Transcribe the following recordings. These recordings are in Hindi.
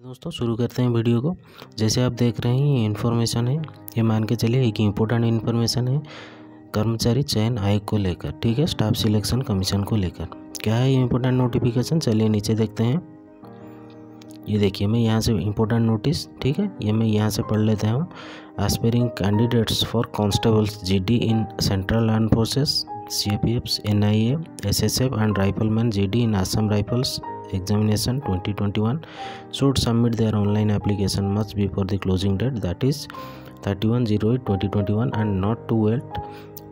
दोस्तों, शुरू करते हैं वीडियो को। जैसे आप देख रहे हैं, ये इन्फॉर्मेशन है। ये मान के चलिए, एक इम्पोर्टेंट इन्फॉर्मेशन है, कर्मचारी चयन आयोग को लेकर, ठीक है? स्टाफ सिलेक्शन कमीशन को लेकर। क्या है ये इम्पोर्टेंट नोटिफिकेशन चलिए नीचे देखते हैं। ये देखिए, मैं यहाँ से इम्पोर्टेंट नोटिस ठीक है? ये मैं यहाँ से पढ़ लेता हूँ। Aspiring candidates for constables GD in central arm forces C A P F N I S S F and rifleman G D in Assam rifles examination 2021 should submit their online application much before the closing date, that is 3108 2021 and not to wait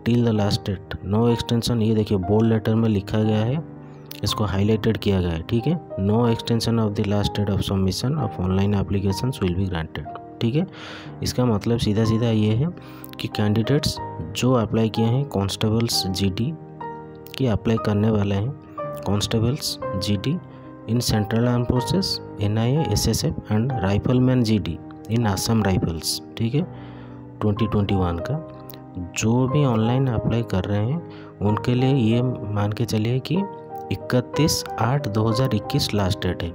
till the last date no extension ये देखिए बोल्ड लेटर में लिखा गया है, इसको हाईलाइटेड किया गया है, ठीक है? No extension of the last date of submission of online application will be granted ठीक है? इसका मतलब सीधा सीधा ये है कि कैंडिडेट्स जो अप्लाई किए हैं कॉन्स्टेबल्स जीडी के अप्लाई करने वाले हैं constables GD N I S S F and rifleman G D in Assam rifles ठीक है? 2021 का। जो भी ऑनलाइन अप्लाई कर रहे हैं, उनके लिए ये मान के चलिए कि 31 आठ 2021 लास्ट डेट है।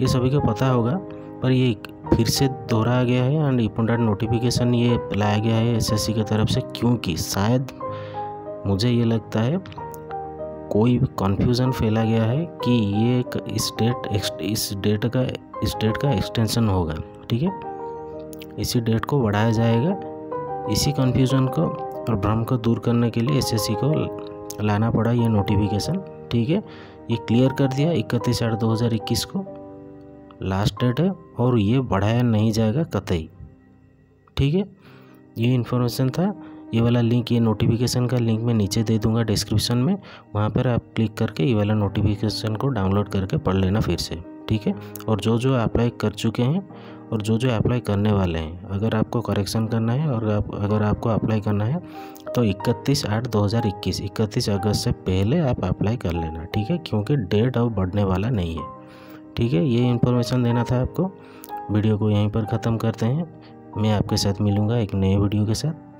ये सभी को पता होगा, पर ये फिर से दोहराया गया है एंड इम्पोर्टेंट नोटिफिकेशन ये लाया गया है एसएससी की तरफ़ से, क्योंकि शायद मुझे ये लगता है कोई कन्फ्यूज़न फैला गया है कि ये एक इस डेट इस डेट का, इस डेट का एक्सटेंशन होगा, ठीक है? इसी डेट को बढ़ाया जाएगा। इसी कन्फ्यूज़न को और भ्रम को दूर करने के लिए एसएससी को लाना पड़ा ये नोटिफिकेशन ठीक है? ये क्लियर कर दिया इकतीस आठ दो हज़ार इक्कीस को। लास्ट डेट है और ये बढ़ाया नहीं जाएगा कतई, ठीक है? ये इन्फॉर्मेशन था। ये वाला लिंक ये नोटिफिकेशन का लिंक मैं नीचे दे दूँगा डिस्क्रिप्शन में। वहाँ पर आप क्लिक करके ये वाला नोटिफिकेशन को डाउनलोड करके पढ़ लेना फिर से, ठीक है? और जो जो अप्लाई कर चुके हैं और जो जो अप्लाई करने वाले हैं, अगर आपको करेक्शन करना है और आप, अगर आपको अप्लाई करना है तो इकतीस आठ दो हज़ार इक्कीस, इकतीस अगस्त से पहले आप अप्लाई कर लेना, ठीक है? क्योंकि डेट अब बढ़ने वाला नहीं है, ठीक है? ये इन्फॉर्मेशन देना था आपको। वीडियो को यहीं पर ख़त्म करते हैं। मैं आपके साथ मिलूँगा एक नए वीडियो के साथ।